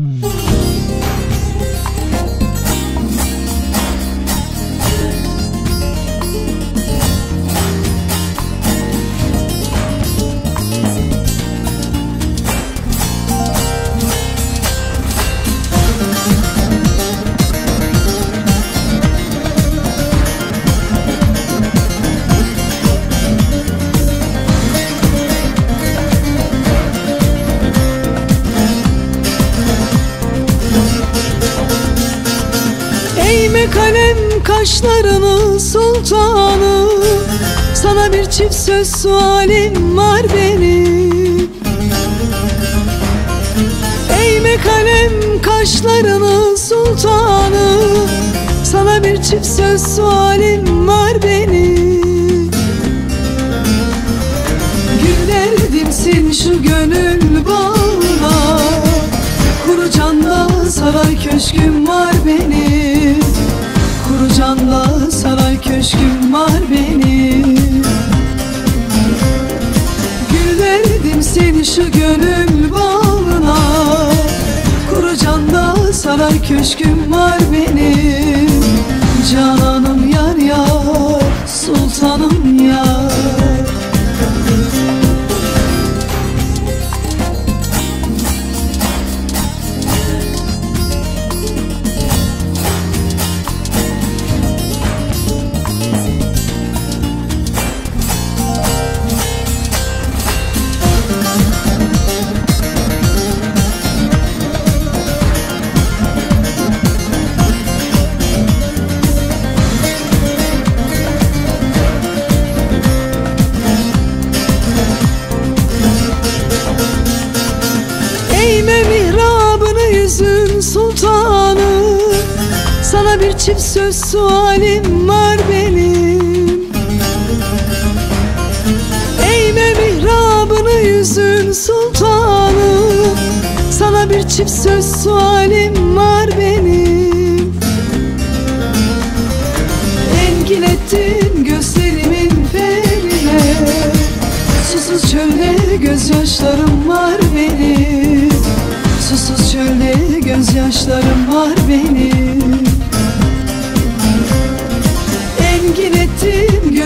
Mm. Eğme kalem kaşlarını sultanı. Sana bir çift söz sualim var benim. Eğme kalem kaşlarını sultanı. Sana bir çift söz sualim var benim. Güllerimsin şu gönül bağına. Kuru canda saray köşküm var benim Kuru canda saray köşküm var benim. Gül verdim seni şu gönül bağına Kuru canda saray köşküm var benim. Cananım yar yar sultanım yar Sana bir çift söz sualim var benim. Eğme mihrabını yüzün sultanı. Sana bir çift söz sualim var benim. Engin ettin gözlerimin ferine. Susuz çölde gözyaşlarım var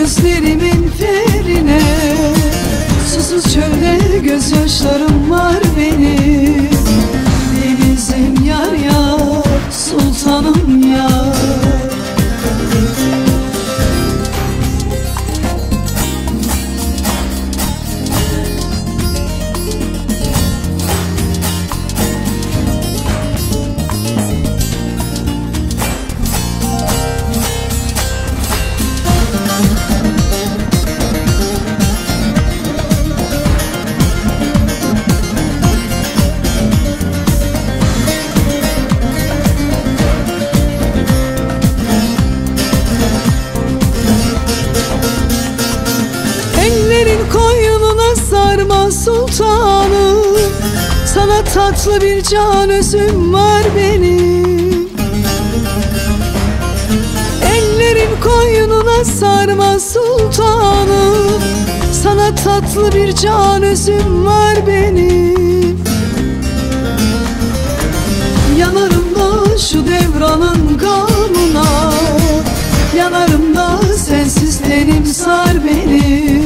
gözlerimin ferine Susuz çölde gözyaşlarım var benim tatlı bir can özüm var benim. Ellerin koynuna sarma sultanı Sana tatlı bir can özüm var benim. Yanarım da şu devranın gamına. Yanarım da sensiz tenim sar beni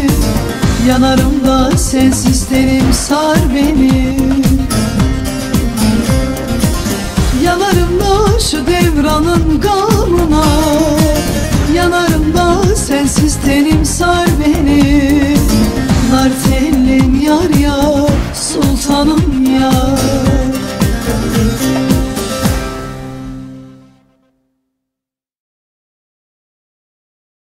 Yanarım da sensiz tenim sar beni